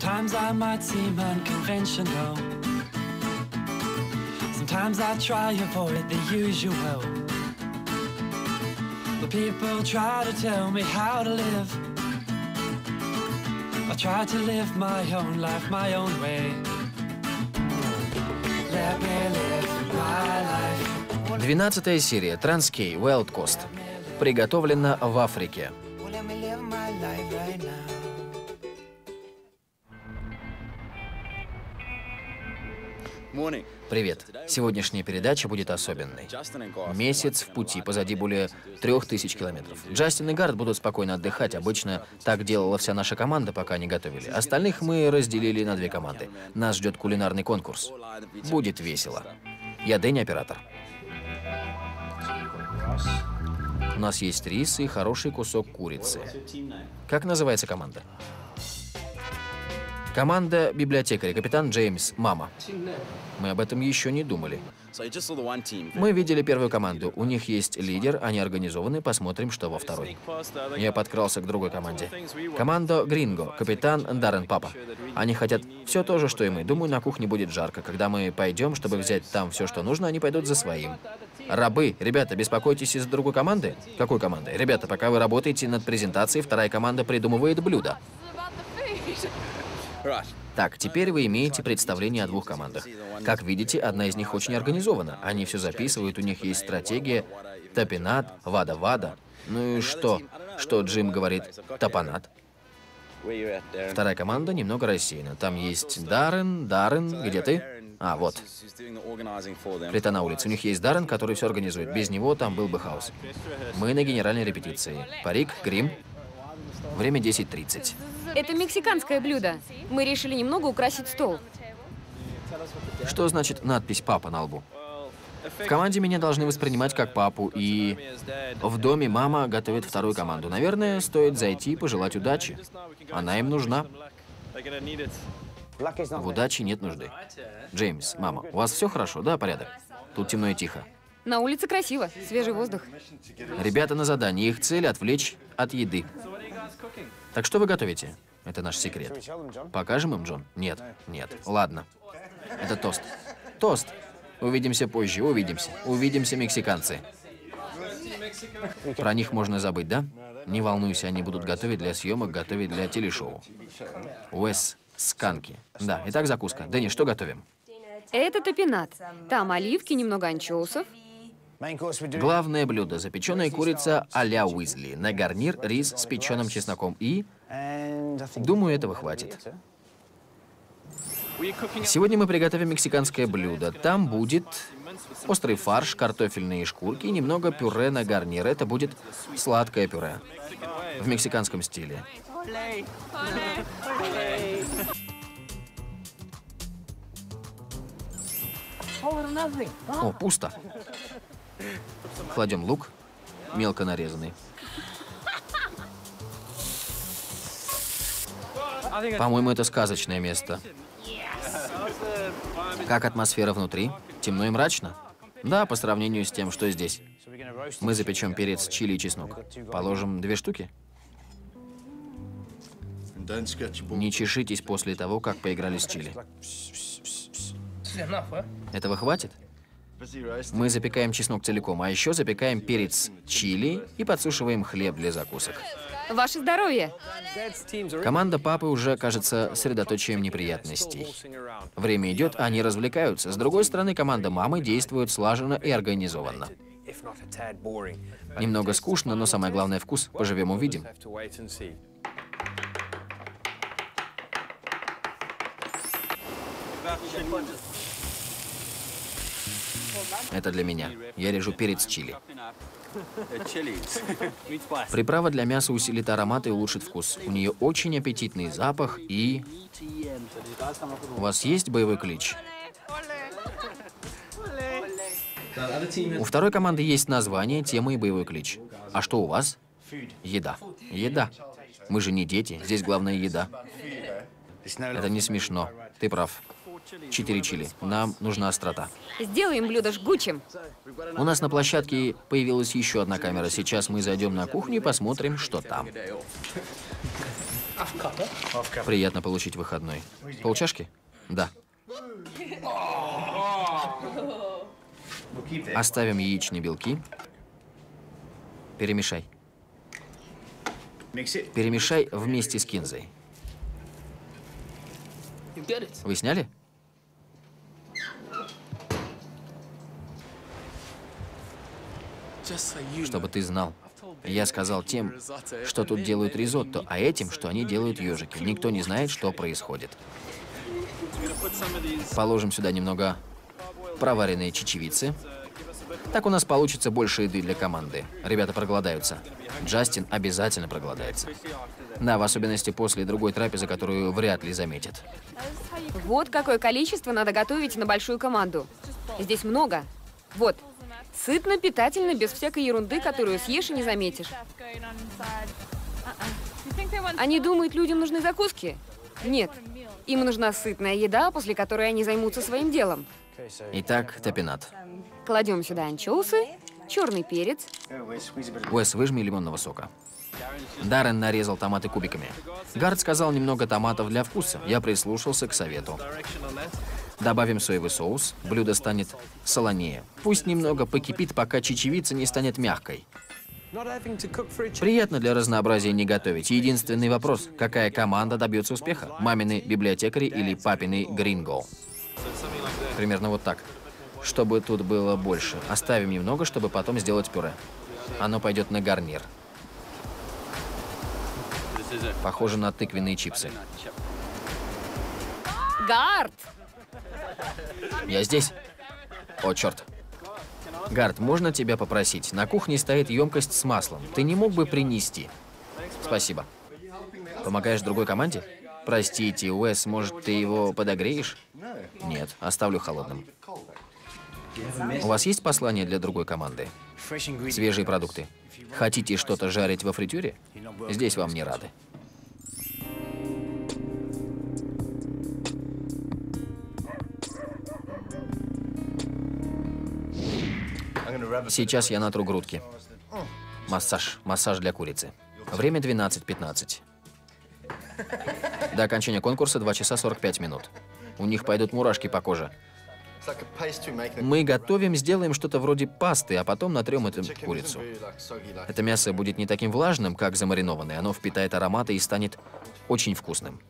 Sometimes I might seem unconventional. Sometimes I try avoid the usual. The people try to tell me how to live. I try to live my own life my own way. Let me live my life. Двенадцатая серия Транскей Wild Coast. Приготовлена в Африке. Привет. Сегодняшняя передача будет особенной. Месяц в пути, позади более трех тысяч километров. Джастин и Гард будут спокойно отдыхать. Обычно так делала вся наша команда, пока они готовили. Остальных мы разделили на две команды. Нас ждет кулинарный конкурс. Будет весело. Я Дэнни, оператор. У нас есть рис и хороший кусок курицы. Как называется команда? Команда библиотекаря, капитан Джеймс, мама. Мы об этом еще не думали. Мы видели первую команду. У них есть лидер, они организованы, посмотрим, что во второй. Я подкрался к другой команде. Команда Гринго, капитан Даррен Папа. Они хотят все то же, что и мы. Думаю, на кухне будет жарко. Когда мы пойдем, чтобы взять там все, что нужно, они пойдут за своим. Рабы, ребята, беспокойтесь из-за другой команды? Какой команды? Ребята, пока вы работаете над презентацией, вторая команда придумывает блюдо. Так, теперь вы имеете представление о двух командах. Как видите, одна из них очень организована. Они все записывают, у них есть стратегия. Топинат, вада-вада. Ну и что? Что Джим говорит? Топанат. Вторая команда немного рассеяна. Там есть Даррен, Даррен, где ты? А, вот. Плита на улице. У них есть Даррен, который все организует. Без него там был бы хаос. Мы на генеральной репетиции. Парик, грим. Время 10.30. Это мексиканское блюдо. Мы решили немного украсить стол. Что значит надпись «папа» на лбу? В команде меня должны воспринимать как папу, и в доме мама готовит вторую команду. Наверное, стоит зайти и пожелать удачи. Она им нужна. В удаче нет нужды. Джеймс, мама, у вас все хорошо? Да, порядок? Тут темно и тихо. На улице красиво, свежий воздух. Ребята на задании, их цель — отвлечь от еды. Так что вы готовите? Это наш секрет. Покажем им, Джон? Нет, нет. Ладно. Это тост. Тост. Увидимся позже, увидимся. Увидимся, мексиканцы. Про них можно забыть, да? Не волнуйся, они будут готовить для съемок, готовить для телешоу. Уэс, сканки. Да, итак, закуска. Дэнни, что готовим? Это топинат. Там оливки, немного анчоусов. Главное блюдо – запеченная курица а-ля Уизли. На гарнир рис с печеным чесноком и... Думаю, этого хватит. Сегодня мы приготовим мексиканское блюдо. Там будет острый фарш, картофельные шкурки и немного пюре на гарнир. Это будет сладкое пюре. В мексиканском стиле. О, пусто. Кладем лук, мелко нарезанный. По-моему, это сказочное место. Как атмосфера внутри? Темно и мрачно? Да, по сравнению с тем, что здесь. Мы запечем перец, чили и чеснок. Положим две штуки? Не чешитесь после того, как поиграли с чили. Этого хватит? Мы запекаем чеснок целиком, а еще запекаем перец чили и подсушиваем хлеб для закусок. Ваше здоровье! Команда папы уже кажется средоточием неприятностей. Время идет, а они развлекаются. С другой стороны, команда мамы действует слаженно и организованно. Немного скучно, но самое главное вкус. Поживем увидим. Это для меня. Я режу перец чили. Приправа для мяса усилит аромат и улучшит вкус. У нее очень аппетитный запах и... У вас есть боевой клич? У второй команды есть название, тема и боевой клич. А что у вас? Еда. Еда. Мы же не дети, здесь главная еда. Это не смешно. Ты прав. Четыре чили. Нам нужна острота. Сделаем блюдо жгучим. У нас на площадке появилась еще одна камера. Сейчас мы зайдем на кухню и посмотрим, что там. Приятно получить выходной. Полчашки? Да. Оставим яичные белки. Перемешай. Перемешай вместе с кинзой. Вы сняли? Чтобы ты знал. Я сказал тем, что тут делают ризотто, а этим, что они делают ежики. Никто не знает, что происходит. Положим сюда немного проваренной чечевицы. Так у нас получится больше еды для команды. Ребята проголодаются. Джастин обязательно проголодается. Да, в особенности после другой трапезы, которую вряд ли заметит. Вот какое количество надо готовить на большую команду. Здесь много. Вот. Сытно, питательно, без всякой ерунды, которую съешь и не заметишь. Они думают, людям нужны закуски? Нет. Им нужна сытная еда, после которой они займутся своим делом. Итак, топинат. Кладем сюда анчоусы, черный перец. Уэс, выжми лимонного сока. Даррен нарезал томаты кубиками. Гард сказал немного томатов для вкуса. Я прислушался к совету. Добавим соевый соус. Блюдо станет солонее. Пусть немного покипит, пока чечевица не станет мягкой. Приятно для разнообразия не готовить. Единственный вопрос, какая команда добьется успеха? Мамины библиотекари или папины гринго? Примерно вот так. Чтобы тут было больше. Оставим немного, чтобы потом сделать пюре. Оно пойдет на гарнир. Похоже на тыквенные чипсы. Гард! Я здесь. О, черт. Гард, можно тебя попросить? На кухне стоит емкость с маслом. Ты не мог бы принести? Спасибо. Помогаешь другой команде? Простите, Уэс, может, ты его подогреешь? Нет, оставлю холодным. У вас есть послание для другой команды? Свежие продукты. Хотите что-то жарить во фритюре? Здесь вам не рады. Сейчас я натру грудки. Массаж. Массаж для курицы. Время 12.15. До окончания конкурса 2 часа 45 минут. У них пойдут мурашки по коже. Мы готовим, сделаем что-то вроде пасты, а потом натрем эту курицу. Это мясо будет не таким влажным, как замаринованное. Оно впитает ароматы и станет очень вкусным.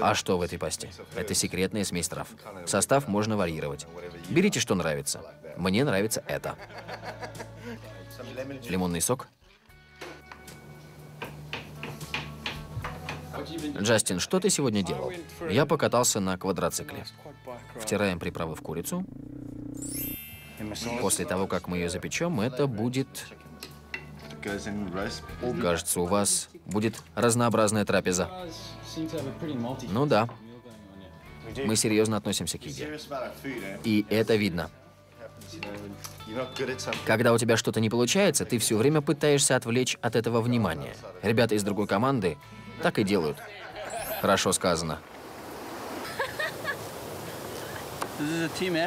А что в этой пасте? Это секретная смесь трав. Состав можно варьировать. Берите, что нравится. Мне нравится это. Лимонный сок. Джастин, что ты сегодня делал? Я покатался на квадроцикле. Втираем приправы в курицу. После того, как мы ее запечем, это будет... Кажется, у вас будет разнообразная трапеза. Ну да. Мы серьезно относимся к еде. И это видно. Когда у тебя что-то не получается, ты все время пытаешься отвлечь от этого внимание. Ребята из другой команды так и делают. Хорошо сказано.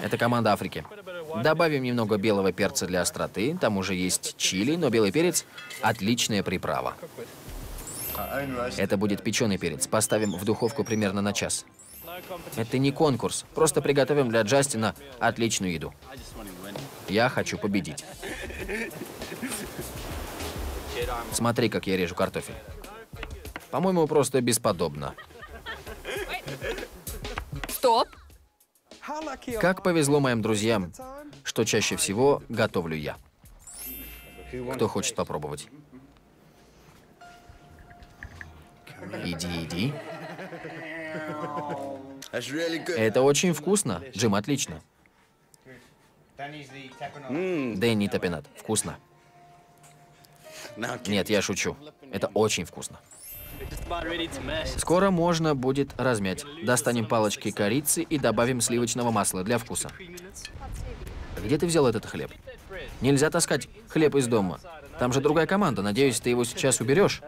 Это команда Африки. Добавим немного белого перца для остроты. Там уже есть чили, но белый перец – отличная приправа. Это будет печеный перец. Поставим в духовку примерно на час. Это не конкурс. Просто приготовим для Джастина отличную еду. Я хочу победить. Смотри, как я режу картофель. По-моему, просто бесподобно. Стоп! Как повезло моим друзьям, что чаще всего готовлю я. Кто хочет попробовать? Иди, иди. Это очень вкусно. Джим, отлично. Дэнни Топинат. Вкусно. Нет, я шучу. Это очень вкусно. Скоро можно будет размять. Достанем палочки корицы и добавим сливочного масла для вкуса. Где ты взял этот хлеб? Нельзя таскать хлеб из дома. Там же другая команда. Надеюсь, ты его сейчас уберешь?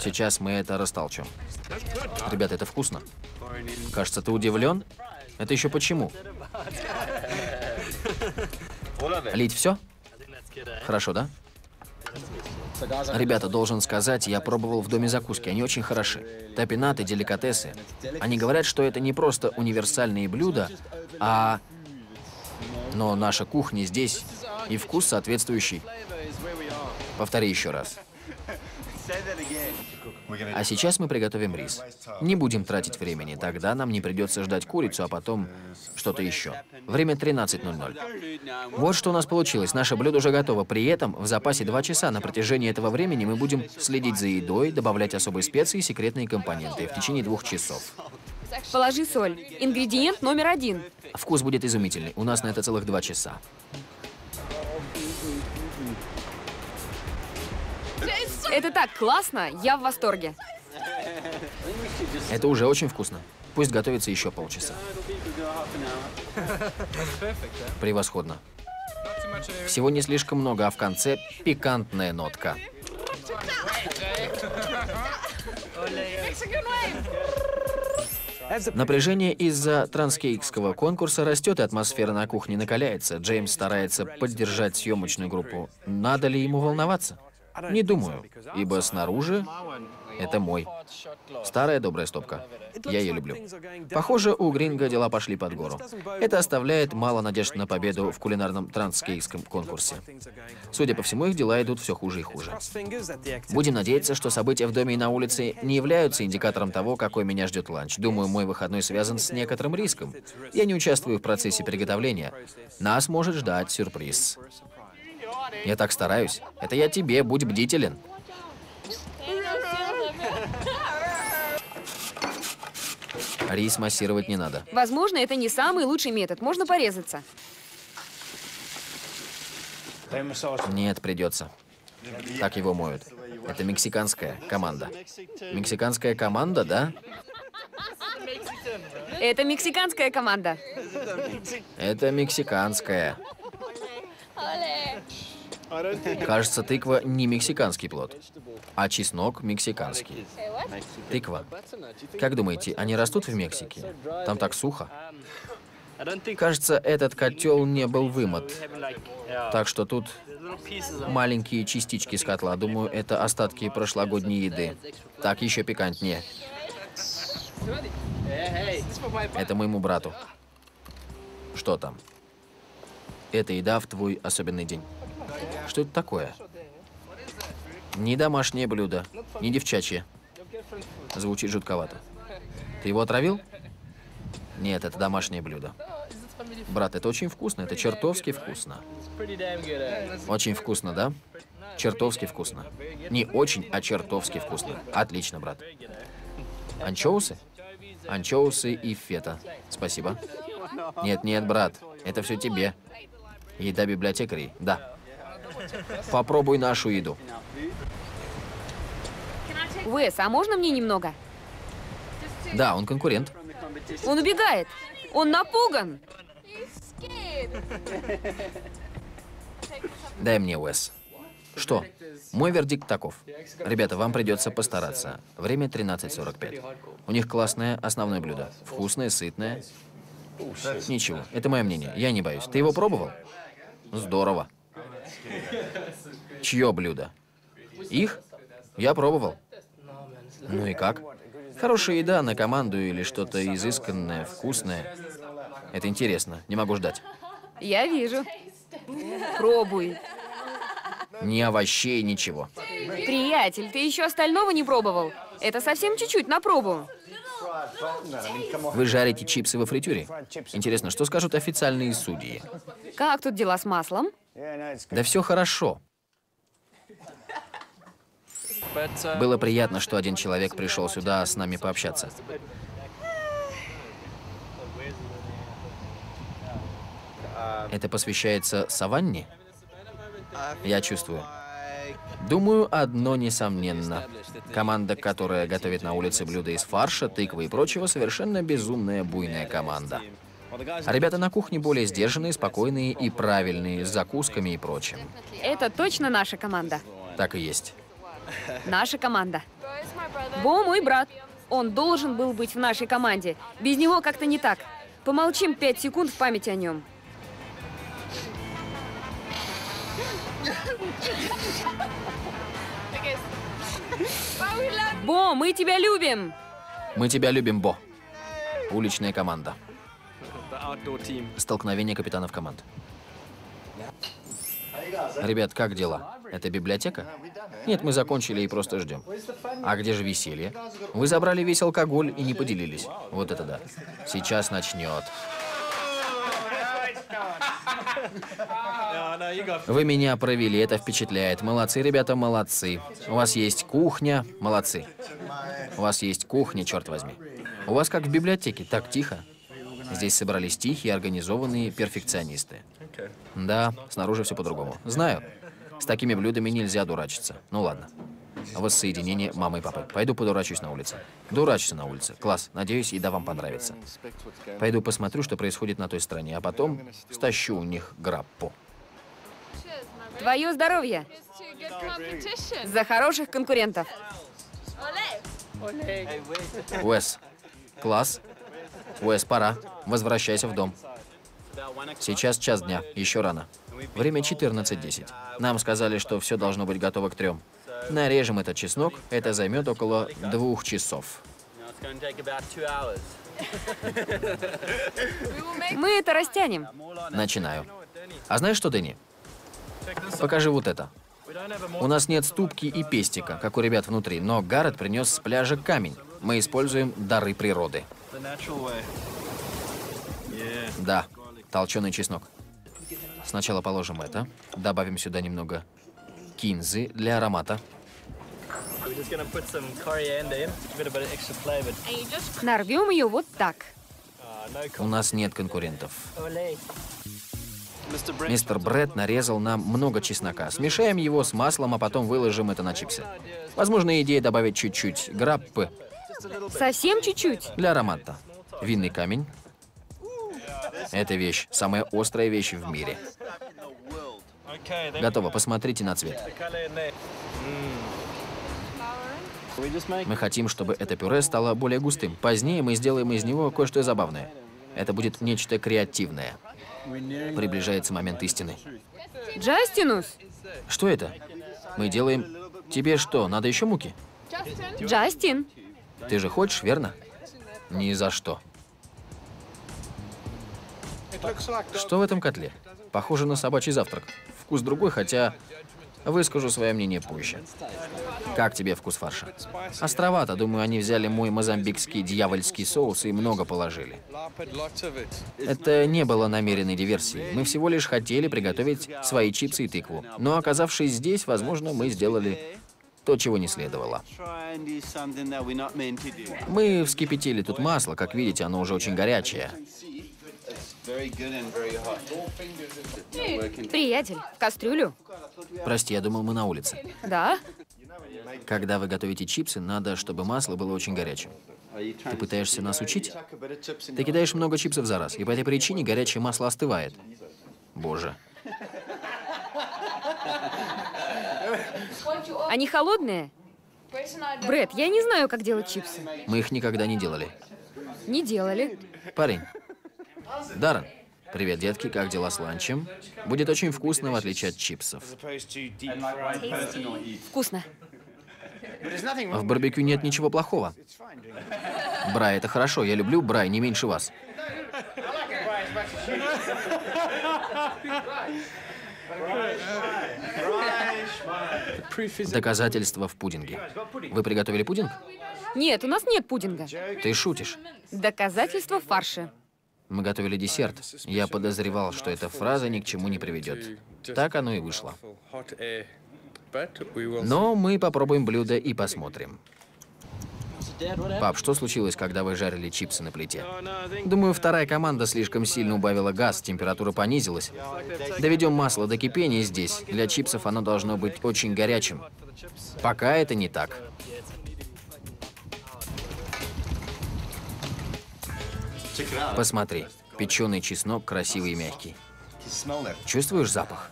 Сейчас мы это растолчем. Ребята, это вкусно. Кажется, ты удивлен? Это еще почему? Лить все? Хорошо, да? Ребята, должен сказать, я пробовал в доме закуски, они очень хороши. Топинаты, деликатесы. Они говорят, что это не просто универсальные блюда, а... Но наша кухня здесь и вкус соответствующий. Повтори еще раз. А сейчас мы приготовим рис. Не будем тратить времени, тогда нам не придется ждать курицу, а потом что-то еще. Время 13.00. Вот что у нас получилось. Наше блюдо уже готово. При этом в запасе 2 часа. На протяжении этого времени мы будем следить за едой, добавлять особые специи и секретные компоненты в течение двух часов. Положи соль. Ингредиент номер один. Вкус будет изумительный. У нас на это целых два часа. Это так классно, я в восторге. Это уже очень вкусно. Пусть готовится еще полчаса. Превосходно. Всего не слишком много, а в конце пикантная нотка. Напряжение из-за транскейкского конкурса растет, и атмосфера на кухне накаляется. Джеймс старается поддержать съемочную группу. Надо ли ему волноваться? Не думаю, ибо снаружи это мой. Старая добрая стопка. Я ее люблю. Похоже, у Гринга дела пошли под гору. Это оставляет мало надежд на победу в кулинарном транскейском конкурсе. Судя по всему, их дела идут все хуже и хуже. Будем надеяться, что события в доме и на улице не являются индикатором того, какой меня ждет ланч. Думаю, мой выходной связан с некоторым риском. Я не участвую в процессе приготовления. Нас может ждать сюрприз. Я так стараюсь. Это я тебе, будь бдителен. Рис массировать не надо. Возможно, это не самый лучший метод. Можно порезаться. Нет, придется. Так его моют. Это мексиканская команда. Мексиканская команда, да? Это мексиканская команда. Это мексиканская. Кажется, тыква не мексиканский плод, а чеснок мексиканский. Тыква. Как думаете, они растут в Мексике? Там так сухо. Кажется, этот котел не был вымот. Так что тут маленькие частички с котла. Думаю, это остатки прошлогодней еды. Так еще пикантнее. Это моему брату. Что там? Это еда в твой особенный день. Что это такое? Не домашнее блюдо, не девчачье. Звучит жутковато. Ты его отравил? Нет, это домашнее блюдо. Брат, это очень вкусно, это чертовски вкусно. Очень вкусно, да? Чертовски вкусно. Не очень, а чертовски вкусно. Отлично, брат. Анчоусы? Анчоусы и фета. Спасибо. Нет, нет, брат, это все тебе. Еда библиотекарей, да. Попробуй нашу еду. Уэс, а можно мне немного? Да, он конкурент. Он убегает. Он напуган. Дай мне, Уэс. Что? Мой вердикт таков. Ребята, вам придется постараться. Время 13.45. У них классное основное блюдо. Вкусное, сытное. Ничего, это мое мнение. Я не боюсь. Ты его пробовал? Здорово. Чье блюдо? Их? Я пробовал. Ну и как? Хорошая еда на команду или что-то изысканное, вкусное. Это интересно. Не могу ждать. Я вижу. Пробуй. Ни овощей, ничего. Приятель, ты еще остального не пробовал? Это совсем чуть-чуть на пробу. Вы жарите чипсы во фритюре? Интересно, что скажут официальные судьи? Как тут дела с маслом? Да все хорошо. Было приятно, что один человек пришел сюда с нами пообщаться. Это посвящается саванне? Я чувствую. Думаю, одно несомненно. Команда, которая готовит на улице блюда из фарша, тыквы и прочего, совершенно безумная буйная команда. А ребята на кухне более сдержанные, спокойные и правильные, с закусками и прочим. Это точно наша команда. Так и есть. Наша команда. Бо мой брат. Он должен был быть в нашей команде. Без него как-то не так. Помолчим пять секунд в память о нем. Бо, мы тебя любим! Мы тебя любим, Бо. Уличная команда. Столкновение капитанов команд. Ребят, как дела? Это библиотека? Нет, мы закончили и просто ждем. А где же веселье? Вы забрали весь алкоголь и не поделились. Вот это да. Сейчас начнет. Вы меня провели, это впечатляет. Молодцы, ребята, молодцы. У вас есть кухня, молодцы. У вас есть кухня, черт возьми. У вас как в библиотеке, так тихо. Здесь собрались тихие, организованные перфекционисты. Да, снаружи все по-другому. Знаю. С такими блюдами нельзя дурачиться. Ну ладно. Воссоединение мамы и папы. Пойду подурачусь на улице. Дурачься на улице. Класс. Надеюсь, еда вам понравится. Пойду посмотрю, что происходит на той стороне, а потом стащу у них граппу. Твое здоровье! За хороших конкурентов! Уэс. Класс. Уэс, пора. Возвращайся в дом. Сейчас час дня. Еще рано. Время 14.10. Нам сказали, что все должно быть готово к трем. Нарежем этот чеснок. Это займет около двух часов. Мы это растянем. Начинаю. А знаешь что, Дэнни? Покажи вот это. У нас нет ступки и пестика, как у ребят внутри, но Гаррет принес с пляжа камень. Мы используем дары природы. Да, толченый чеснок. Сначала положим это, добавим сюда немного кинзы для аромата. Нарвем ее вот так. У нас нет конкурентов. Мистер Брэд нарезал нам много чеснока. Смешаем его с маслом, а потом выложим это на чипсы. Возможно, идея добавить чуть-чуть граппы Совсем чуть-чуть. для аромата. Винный камень. Это вещь, самая острая вещь в мире. Готово, посмотрите на цвет. Мы хотим, чтобы это пюре стало более густым. Позднее мы сделаем из него кое-что забавное. Это будет нечто креативное. Приближается момент истины. Джастинус! Что это? Мы делаем... Тебе что, надо еще муки? Джастин! Ты же хочешь, верно? Ни за что. Что в этом котле? Похоже на собачий завтрак. Вкус другой, хотя выскажу свое мнение позже. Как тебе вкус фарша? Островато. Думаю, они взяли мой мозамбикский дьявольский соус и много положили. Это не было намеренной диверсией. Мы всего лишь хотели приготовить свои чипсы и тыкву. Но оказавшись здесь, возможно, мы сделали то, чего не следовало. Мы вскипятили тут масло. Как видите, оно уже очень горячее. Приятель, в кастрюлю. Прости, я думал, мы на улице. Да? Когда вы готовите чипсы, надо, чтобы масло было очень горячим. Ты пытаешься нас учить? Ты кидаешь много чипсов за раз, и по этой причине горячее масло остывает. Боже. Они холодные? Брэд, я не знаю, как делать чипсы. Мы их никогда не делали. Не делали. Парень. Даррен. Привет, детки, как дела с ланчем? Будет очень вкусно, в отличие от чипсов. Вкусно. В барбекю нет ничего плохого. Брай, это хорошо, я люблю брай не меньше вас. Доказательства в пудинге. Вы приготовили пудинг? Нет, у нас нет пудинга. Ты шутишь. Доказательства в фарше. Мы готовили десерт. Я подозревал, что эта фраза ни к чему не приведет. Так оно и вышло. Но мы попробуем блюдо и посмотрим. Пап, что случилось, когда вы жарили чипсы на плите? Думаю, вторая команда слишком сильно убавила газ, температура понизилась. Доведем масло до кипения здесь. Для чипсов оно должно быть очень горячим. Пока это не так. Посмотри. Печеный чеснок красивый и мягкий. Чувствуешь запах?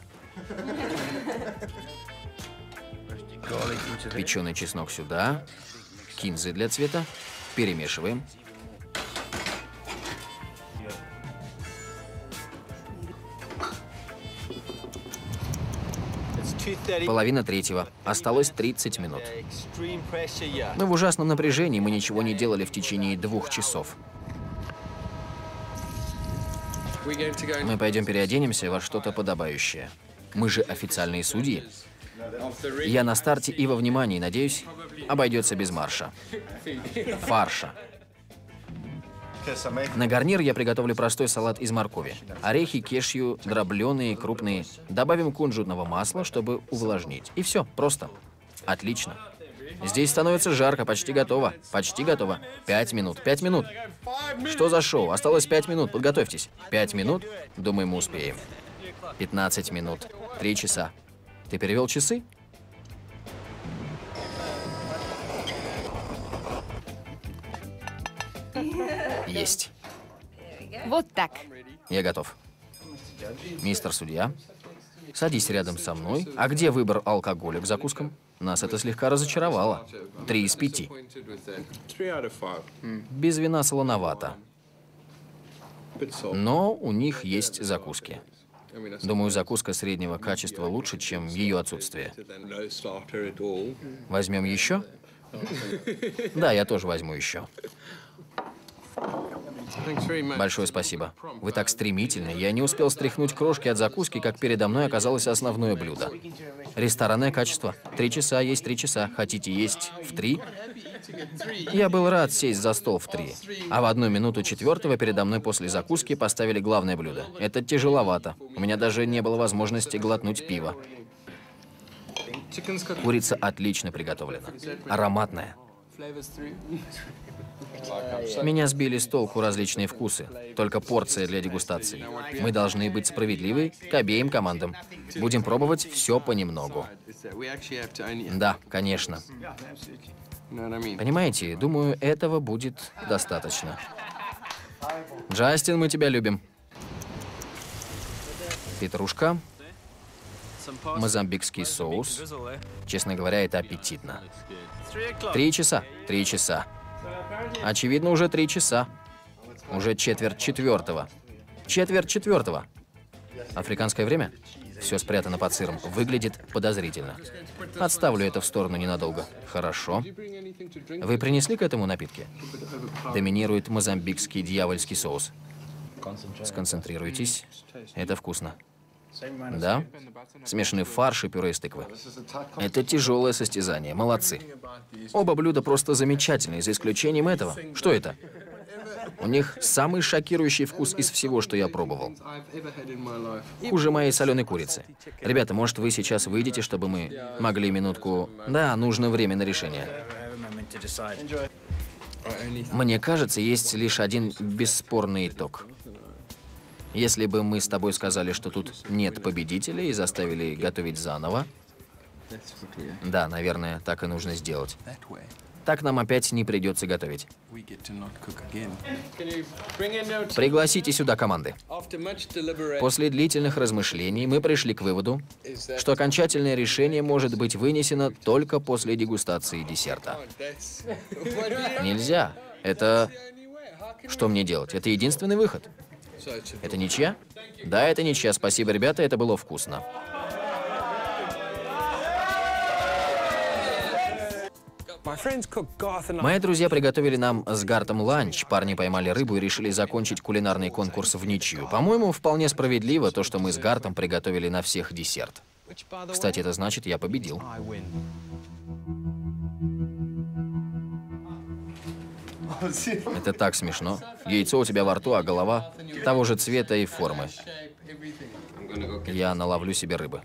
Печеный чеснок сюда. Кинзы для цвета. Перемешиваем. Половина третьего. Осталось 30 минут. Мы в ужасном напряжении, мы ничего не делали в течение двух часов. Мы пойдем переоденемся во что-то подобающее. Мы же официальные судьи. Я на старте и во внимании, надеюсь, обойдется без марша. Фарша. На гарнир я приготовлю простой салат из моркови. Орехи, кешью, дробленые, крупные. Добавим кунжутного масла, чтобы увлажнить. И все, просто. Отлично. Здесь становится жарко, почти готово. Почти готово. Пять минут, пять минут. Что за шоу? Осталось пять минут, подготовьтесь. Пять минут? Думаю, мы успеем. Пятнадцать минут. Три часа. Ты перевел часы? Есть. Вот так. Я готов. Мистер судья, садись рядом со мной. А где выбор алкоголя к закускам? Нас это слегка разочаровало. Три из пяти. Без вина солоновато. Но у них есть закуски. Думаю, закуска среднего качества лучше, чем ее отсутствие. Возьмем еще? Да, я тоже возьму еще. Большое спасибо. Вы так стремительны. Я не успел стряхнуть крошки от закуски, как передо мной оказалось основное блюдо. Ресторанное качество. Три часа есть три часа. Хотите есть в три? Я был рад сесть за стол в три. А в одну минуту четвертого передо мной после закуски поставили главное блюдо. Это тяжеловато. У меня даже не было возможности глотнуть пива. Курица отлично приготовлена. Ароматная. Меня сбили с толку различные вкусы. Только порция для дегустации. Мы должны быть справедливы к обеим командам. Будем пробовать все понемногу. Да, конечно. Понимаете, думаю, этого будет достаточно. Джастин, мы тебя любим. Петрушка. Мозамбикский соус. Честно говоря, это аппетитно. Три часа. Три часа. Очевидно, уже три часа. Уже четверть четвертого. Четверть четвертого. Африканское время? Все спрятано под сыром. Выглядит подозрительно. Отставлю это в сторону ненадолго. Хорошо. Вы принесли к этому напитки? Доминирует мозамбикский дьявольский соус. Сконцентрируйтесь. Это вкусно. Да? Смешанный фарш и пюре из тыквы. Это тяжелое состязание. Молодцы. Оба блюда просто замечательные, за исключением этого. Что это? У них самый шокирующий вкус из всего, что я пробовал. Хуже моей соленой курицы. Ребята, может, вы сейчас выйдете, чтобы мы могли минутку... Да, нужно время на решение. Мне кажется, есть лишь один бесспорный итог. Если бы мы с тобой сказали, что тут нет победителя и заставили готовить заново, да, наверное, так и нужно сделать. Так нам опять не придется готовить. Пригласите сюда команды. После длительных размышлений мы пришли к выводу, что окончательное решение может быть вынесено только после дегустации десерта. Нельзя. Это... Что мне делать? Это единственный выход. Это ничья? Да, это ничья. Спасибо, ребята, это было вкусно. Мои друзья приготовили нам с Гартом ланч. Парни поймали рыбу и решили закончить кулинарный конкурс в ничью. По-моему, вполне справедливо то, что мы с Гартом приготовили на всех десерт. Кстати, это значит, я победил. Это так смешно. Яйцо у тебя во рту, а голова того же цвета и формы. Я наловлю себе рыбы.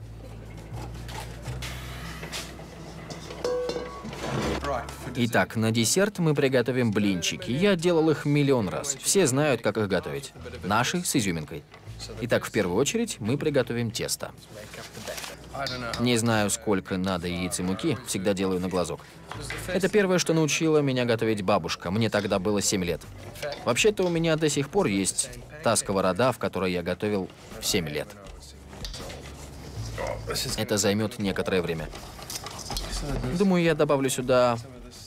Итак, на десерт мы приготовим блинчики. Я делал их миллион раз. Все знают, как их готовить. Наши с изюминкой. Итак, в первую очередь мы приготовим тесто. Не знаю, сколько надо яиц и муки, всегда делаю на глазок. Это первое, что научила меня готовить бабушка. Мне тогда было 7 лет. Вообще-то у меня до сих пор есть та сковорода, в которой я готовил в 7 лет. Это займет некоторое время. Думаю, я добавлю сюда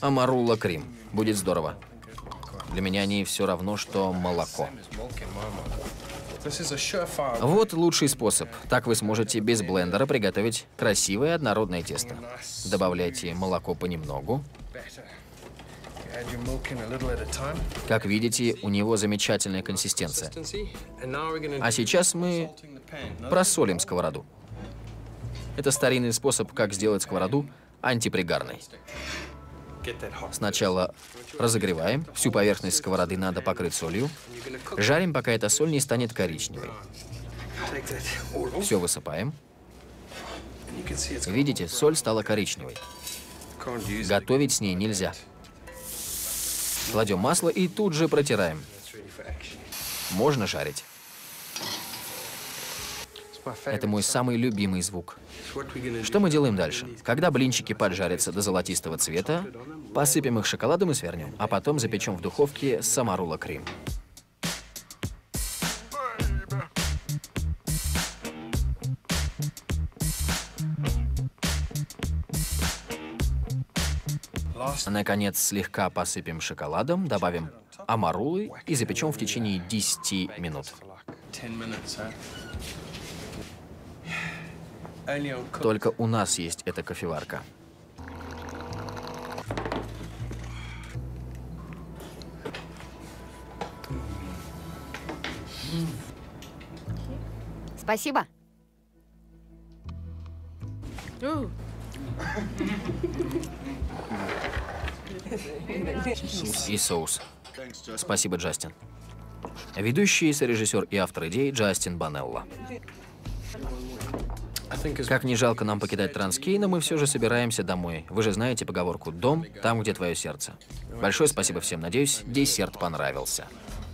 амарула крем. Будет здорово. Для меня они все равно, что молоко. Вот лучший способ. Так вы сможете без блендера приготовить красивое однородное тесто. Добавляйте молоко понемногу. Как видите, у него замечательная консистенция. А сейчас мы просолим сковороду. Это старинный способ, как сделать сковороду антипригарной. Сначала разогреваем, всю поверхность сковороды надо покрыть солью, жарим, пока эта соль не станет коричневой. Все высыпаем. Видите, соль стала коричневой. Готовить с ней нельзя. Кладем масло и тут же протираем. Можно жарить. Это мой самый любимый звук. Что мы делаем дальше? Когда блинчики поджарятся до золотистого цвета, посыпем их шоколадом и свернем, а потом запечем в духовке самарула крем. Наконец, слегка посыпем шоколадом, добавим амарулы и запечем в течение 10 минут. for like 10 minutes, huh? Только у нас есть эта кофеварка. Спасибо. И соус. Спасибо, Джастин. Ведущий, сорежиссер и автор идей Джастин Банелла. Как не жалко нам покидать Транскей, но мы все же собираемся домой. Вы же знаете поговорку «Дом там, где твое сердце». Большое спасибо всем. Надеюсь, десерт понравился.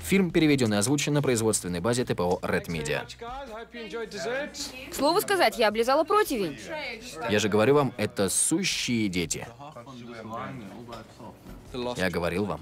Фильм переведен и озвучен на производственной базе ТПО Red Media. К слову сказать, я облизала противень. Я же говорю вам, это сущие дети. Я говорил вам.